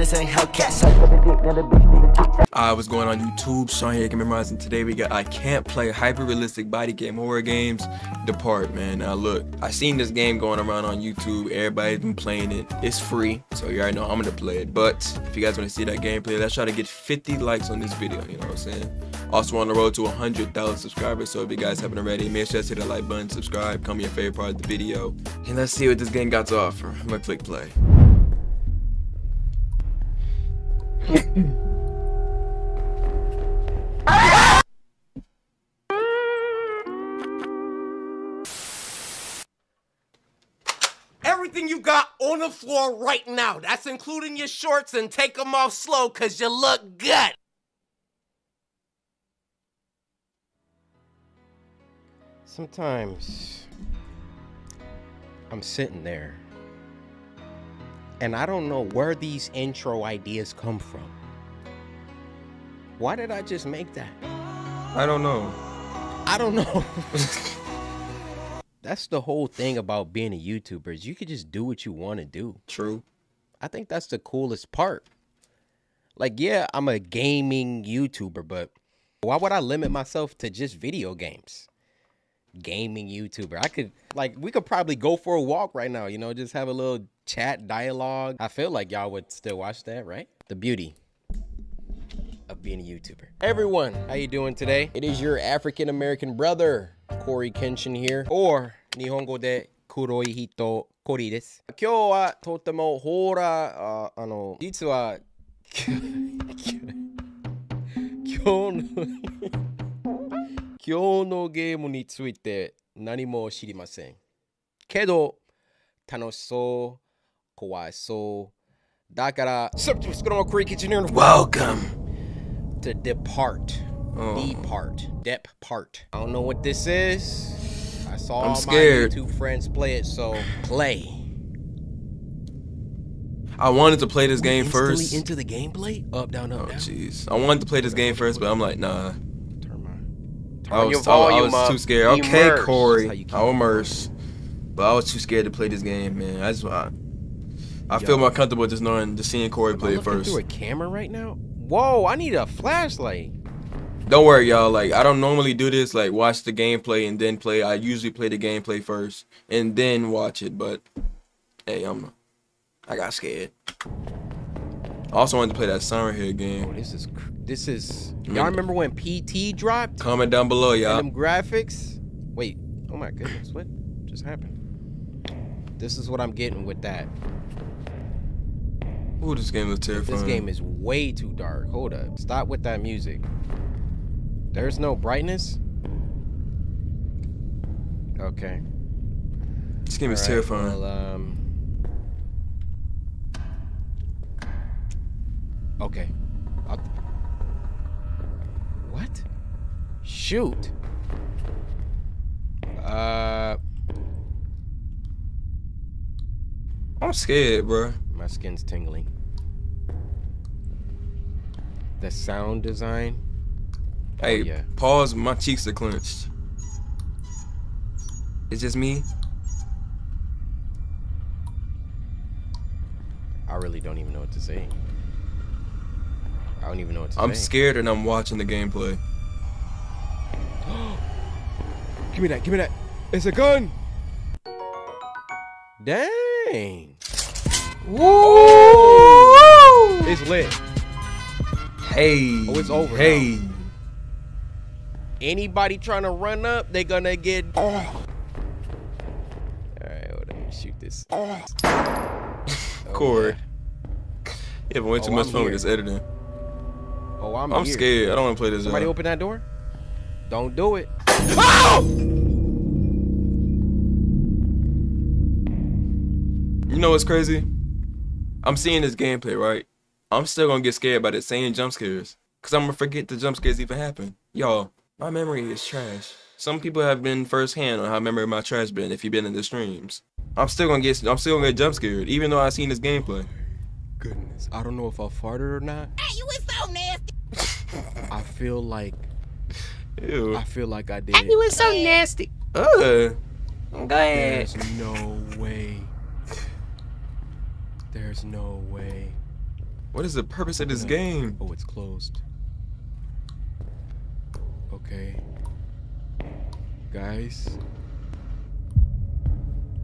this ain't. I uh, was going on YouTube, Sean here, memorizing. Today we got I can't play hyper realistic body game horror games. Deppart, man. Now look, I seen this game going around on YouTube. Everybody's been playing it. It's free, so you already know I'm gonna play it. But if you guys want to see that gameplay, let's try to get 50 likes on this video. You know what I'm saying? Also on the road to 100,000 subscribers. So if you guys haven't already, make sure to hit that like button, subscribe, comment your favorite part of the video, and let's see what this game got to offer. I'm gonna click play. Everything you got on the floor right now. That's including your shorts and take them off slow because you look good. Sometimes I'm sitting there and I don't know where these intro ideas come from. Why did I just make that? I don't know. I don't know. that's the whole thing about being a YouTuber is you can just do what you want to do. True. I think that's the coolest part. Like, yeah, I'm a gaming YouTuber, but why would I limit myself to just video games? Gaming YouTuber. I could like we could probably go for a walk right now, you know, just have a little chat dialogue. I feel like y'all would still watch that, right? The beauty being a YouTuber. Everyone, how you doing today? It is your African American brother, Corey Kenshin here, or Nihongo de Kuroi Hito Kori です。今日はとてもホラー、ああの、実は、今日の今日のゲームについて何も知りません。けど、楽しそう、怖いそう。だから、Sup, what's going on, Corey Kitchen here? Welcome. To Deppart. Oh. Deppart. Deppart. I don't know what this is. I saw I'm all scared. my YouTube friends play it, so play. I wanted to play this game Instantly first. into the gameplay? Up, down, up, Oh jeez. I wanted to play this game first, but I'm like, nah. Turn my. I Turn was, your I volume was too up. scared. Okay, Immerse. That's Cory. how you keep I'll it immerse. But I was too scared to play this game, man. I just I, I feel more comfortable just knowing just seeing Cory Am I play it looking first. through a camera right now? Whoa, I need a flashlight. Don't worry, y'all. Like I don't normally do this. Like watch the gameplay and then play. I usually play the gameplay first and then watch it. But hey, I'm I got scared. I also wanted to play that Siren Oh, game. this is this is. Mm. Y'all remember when PT dropped? Comment down below, y'all. them graphics. Wait. Oh my goodness. What just happened? This is what I'm getting with that. Ooh, this game looks terrifying. This game is way too dark. Hold up. Stop with that music. There's no brightness? Okay. This game is Alright, terrifying. Well, um. Okay. I'll- What? Shoot. Uh, I'm scared, bro. My skin's tingling. The sound design. Oh, hey, Oh, yeah. pause. My cheeks are clenched. It's just me. I really don't even know what to say. I don't even know what to say. I'm scared and I'm watching the gameplay. Give me that. Give me that. It's a gun. Dang. Woo! It's lit. Hey. Oh, it's over Hey. Anybody trying to run up, they gonna get. All right, hold on. Let me shoot this. Oh, Cory. yeah. You have way too Oh, much I'm fun with this editing. Oh, I'm. I'm here. scared. I don't want to play this. Somebody open that door. Don't do it. Oh! You know what's crazy? I'm seeing this gameplay, right? I'm still gonna get scared by the same jump scares. Cause I'm gonna forget the jump scares even happen. Y'all, my memory is trash. Some people have been firsthand on how memory my trash been if you've been in the streams. I'm still gonna get I'm still gonna get jump scared, even though I seen this gameplay. Goodness, I don't know if I farted or not. Hey, you is so nasty. I feel like Ew. I feel like I did. Hey, You is so nasty. Ugh. Go ahead. There's no way. There's no way. What is the purpose of this game? Oh, it's closed. Okay. Guys.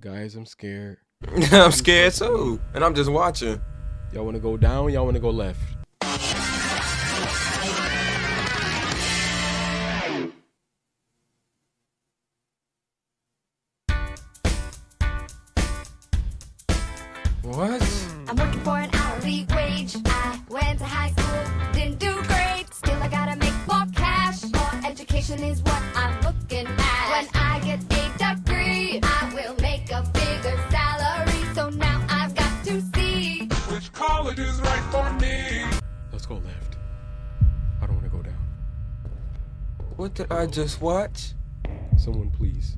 Guys, I'm scared. I'm scared too, and I'm just watching. Y'all want to go down? Y'all want to go left? What? I'm working for an hourly wage. I went to high school, didn't do great. Still, I gotta make more cash. More education is what I'm looking at. When I get a degree, I will make a bigger salary. So now I've got to see. Which college is right for me? Let's go left. I don't want to go down. What did I just watch? Someone, please.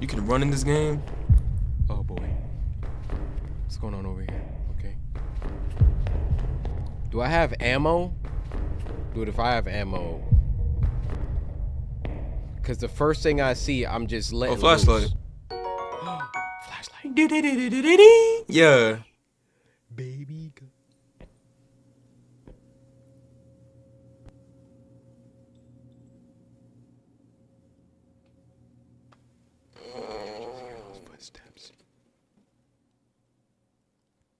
You can run in this game. Boy. What's going on over here? Okay. Do I have ammo? Dude, if I have ammo. Cause the first thing I see, I'm just letting Oh, flashlight. loose. flashlight. Yeah. Baby. Footsteps.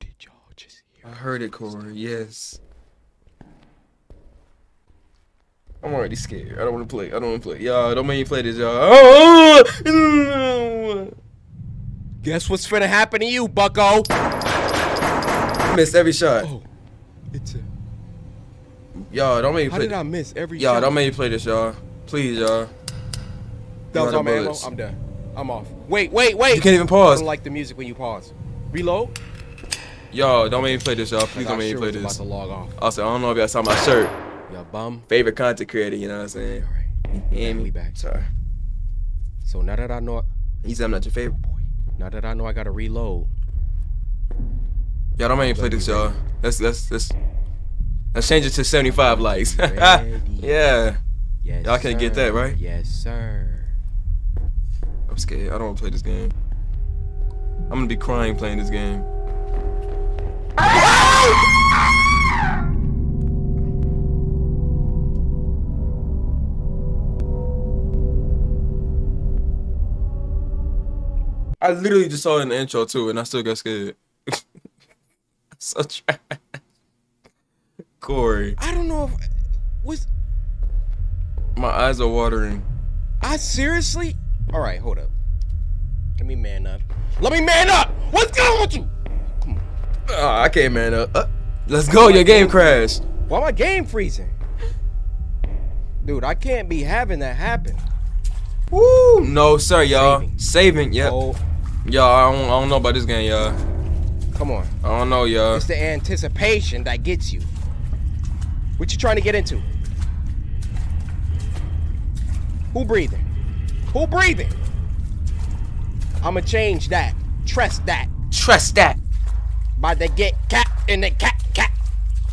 Did y'all just hear? I heard it, Cory. Yes. I'm already scared. I don't want to play. I don't want to play. Y'all, don't make me play this, y'all. Oh! Guess what's finna happen to you, Bucko? Missed every shot. Oh, it's a. Y'all, don't make me How did I miss every? Y'all, don't make me play this, y'all. Please, y'all. That was all my ammo. I'm done. I'm off. Wait, wait, wait. You can't even pause. I don't like the music when you pause. Reload. Y'all, don't make me play this, y'all. Please don't make sure me play this. About to log off. Also, I don't know if y'all saw my shirt. Ya bum. Favorite content creator, you know what I'm saying? All right. You hear me? back. Sorry. So now that I know, He said I'm not your favorite. boy. now that I know I gotta reload. Y'all don't make me play this, y'all. Let's let's let's let's change it to 75 likes. Yeah. Yes. Y'all can't get that, right? Yes, sir. I'm scared. I don't want to play this game. I'm gonna be crying playing this game. I literally just saw it in the intro too, and I still got scared. so trash. Cory, I don't know if was my eyes are watering. I seriously. All right, hold up. Let me man up. Let me man up. What's going on with you? Oh, I can't man up. Uh, let's go. Your game crashed. Why my game freezing? Dude, I can't be having that happen. Woo! No, sir, y'all. Saving. Saving, yep. Oh, Y'all, I don't, I don't know about this game, y'all. come on. I don't know, y'all. It's the anticipation that gets you. What you trying to get into? Who breathing? Who breathing? I'ma change that. Trust that. Trust that. By the get cat in the cat cat.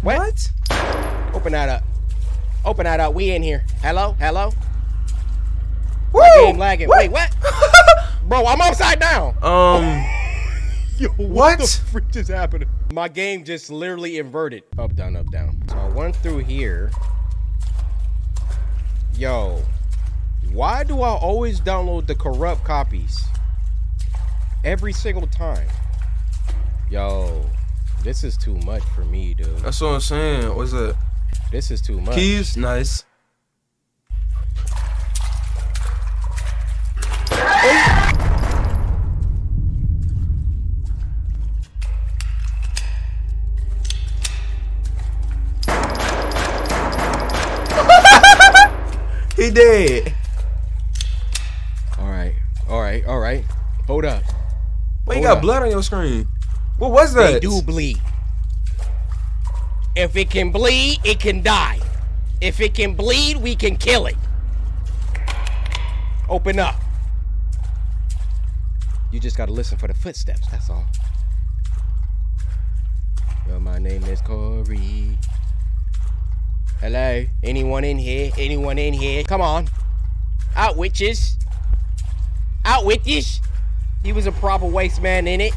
What? Open that up. Open that up. We in here. Hello? Hello? Woo! My game lagging. Wait, what? Bro, I'm upside down. Um, Yo, What? what? the freak just happened? My game just literally inverted. Up, down, up, down. So I went through here. Yo, why do I always download the corrupt copies? Every single time. Yo, this is too much for me, dude. that's what I'm saying. What's that? This is too much. Keys, nice. Did. All right, all right, all right. Hold up. Wait, you got up. blood on your screen. What was that? They do bleed. If it can bleed, it can die. If it can bleed, we can kill it. Open up. You just gotta listen for the footsteps, that's all. Yo, my name is Cory. Hello? Anyone in here? Anyone in here? Come on. Out witches. Out witches. He was a proper waste man in it.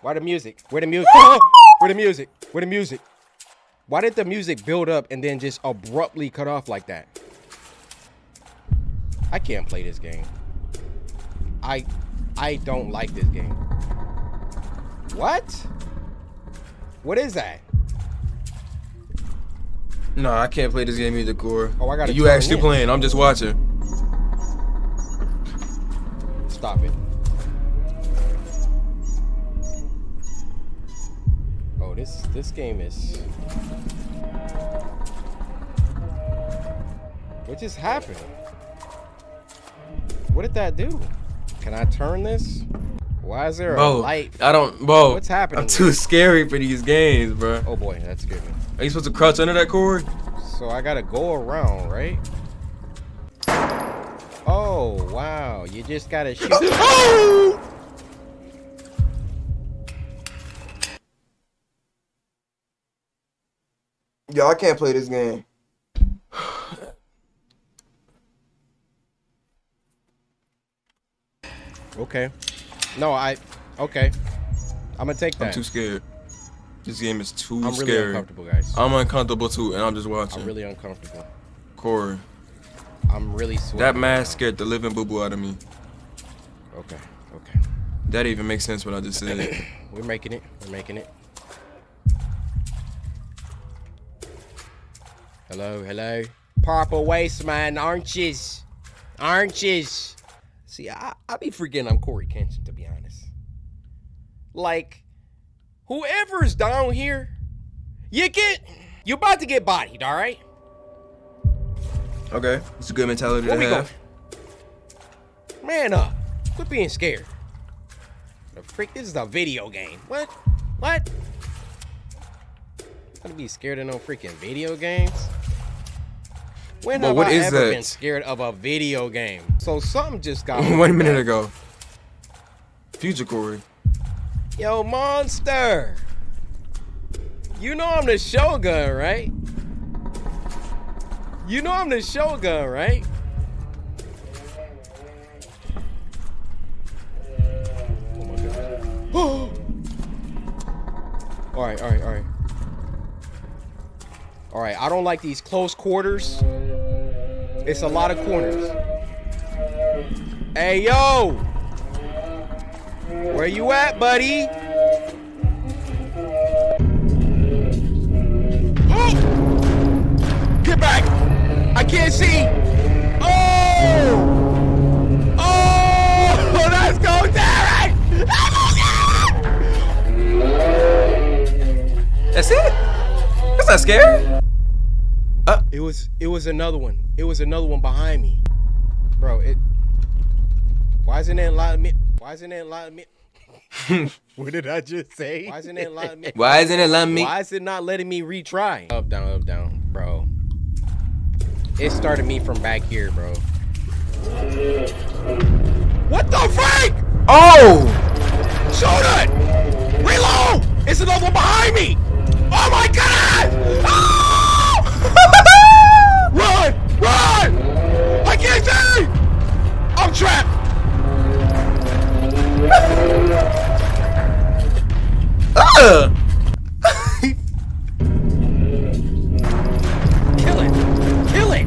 Why the music? Where the music? Where the music? Where the music? Why did the music build up and then just abruptly cut off like that? I can't play this game. I I don't like this game. What? What is that? No, I can't play this game either, Core. Oh, I gotta You actually in. playing? I'm just watching. Stop it. Oh, this this game is. What just happened? What did that do? Can I turn this? Why is there a light? I don't. Bro, What's happening I'm too scary for these games, bro. Oh boy, that scared me. Are you supposed to crouch under that, cord? So I gotta go around, right? Oh wow, you just gotta shoot. Oh! Yo, I can't play this game. Okay. No, I. Okay. I'm gonna take that. I'm too scared. This game is too scary. I'm really uncomfortable, guys. I'm uncomfortable too, and I'm just watching. I'm really uncomfortable. Cory, I'm really sweating. that mask scared the living boo boo out of me. Okay. Okay. That even makes sense what I just said. We're making it. We're making it. Hello. Hello. Purple waste man? Aren't yous? See, I, I be forgetting I'm Cory Kenshin, to be honest. Like, whoever's down here, you get, you about to get bodied, all right? okay, it's a good mentality Where to have. Man up. Quit being scared. The freak, this is a video game. What? What? Gonna be scared of no freaking video games? When But have what I is ever that? been scared of a video game? So something just got One minute ago. Future Cory. Yo, monster. You know I'm the Shogun, right? You know I'm the Shogun, right? Oh my god. all right, all right, all right. All right, I don't like these close quarters. It's a lot of corners. Hey, yo! Where you at, buddy? Oh! Get back! I can't see! Oh! Oh! Let's go, Derek! That's it? That's not scary. Uh, it was it was another one. It was another one behind me. Bro, it Why isn't it a lot of me? Why isn't it a lot of me? what did I just say? Why isn't it a lot of me? Why isn't it letting me? Why is it not letting me retry? Up, down, up, down, bro. It started me from back here, bro. What the freak? Oh! Shoot it! Reload! It's another one behind me! Oh my god! Ah! run! Run! I can't see! I'm trapped! Ugh! Kill it! Kill it!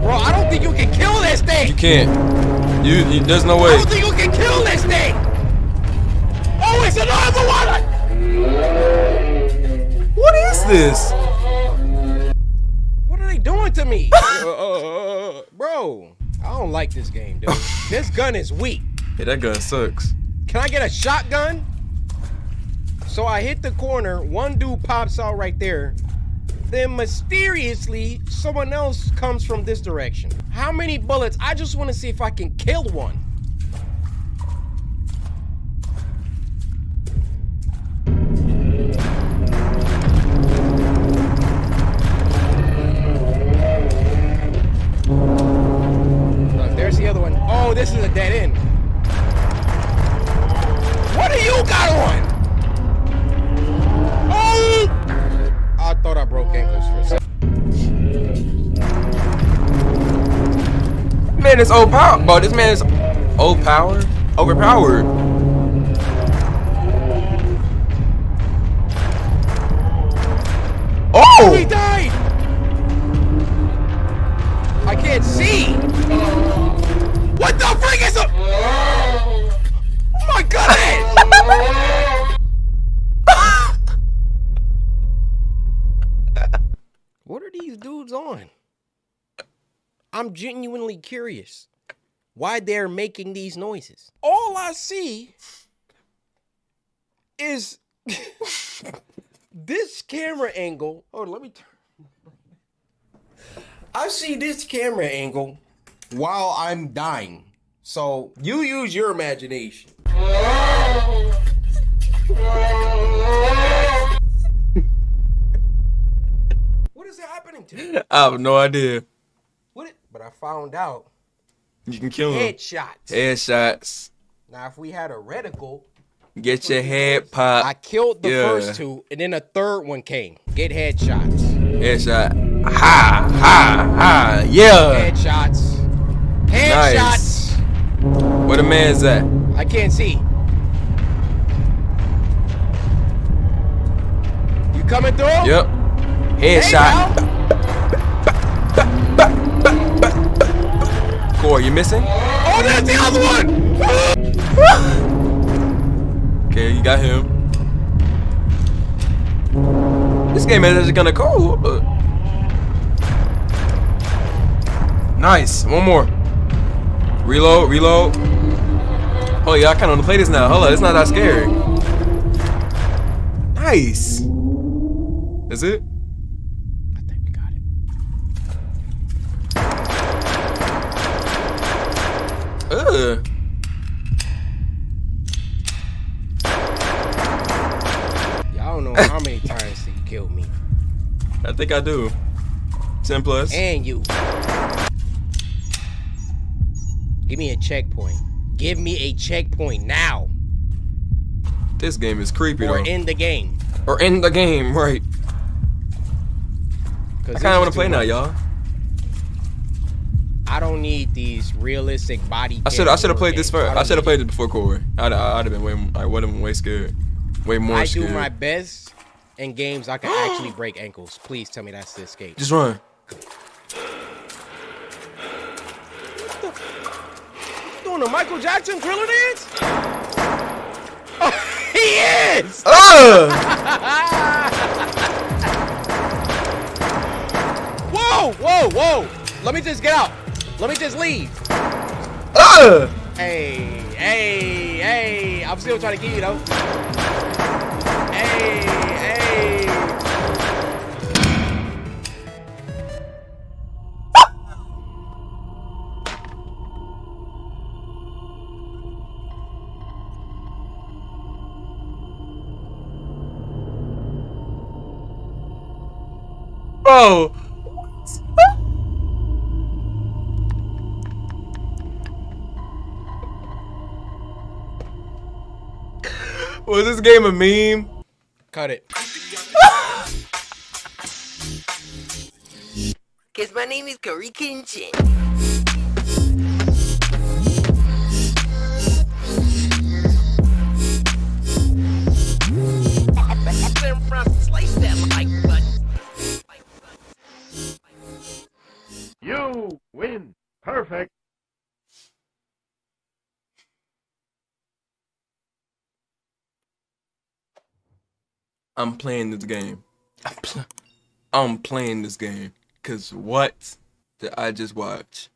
Bro, I don't think you can kill this thing! You can't. You, you there's no way. I don't think you can kill this thing! Oh, it's another one! What is this? What are they doing to me? Uh, uh, uh, bro, I don't like this game, dude. this gun is weak. That gun sucks. Can I get a shotgun? So I hit the corner, one dude pops out right there. Then mysteriously, someone else comes from this direction. How many bullets? I just want to see if I can kill one. is old power. Bro, this man is old power? Overpowered. Oh! He died! I can't see! What the frick is a- Oh my god! what are these dudes on? I'm genuinely curious why they're making these noises. All I see is this camera angle. Oh, let me turn. I see this camera angle while I'm dying. So you use your imagination. what is happening to me? I have no idea. But I found out You can kill him. headshots. Headshots. Now, if we had a reticle, Get your head popped. I killed the yeah. first two, and then a third one came. Get headshots. Headshot. Ha ha ha. Yeah. Headshots. Nice. Headshots. Where the man's at? I can't see. You coming through? Yep. Headshot. You missing? Oh, that's the other one. Okay, you got him. This game is kinda cool. Uh, Nice. One more. Reload, reload. Oh yeah, I kinda wanna play this now. Hold on, it's not that scary. Nice. Is it? I think we got Y'all don't know how many times you killed me. I think I do. 10 plus. And you. Give me a checkpoint. Give me a checkpoint now. This game is creepy Or though. in the game. or in the game, right. I kinda wanna play now, y'all. I don't need these realistic body. I should I should have horror played this first. I don't should have played it before Cory. I'd I'd have been way I would have been way scared. Way more I scared. do my best in games I can actually break ankles. Please tell me that's the escape. Just run. doing a Michael Jackson thriller dance? Oh, he is! Ugh! Ah! Whoa, whoa, whoa! Let me just get out. Let me just leave. Ugh! Hey, hey, hey! I'm still trying to get you though. Hey, hey! Bro. Was this game a meme? Cut it. Cause my name is Cory Kenshin. I'm playing this game. I'm, pl- I'm playing this game. Cause what did I just watch?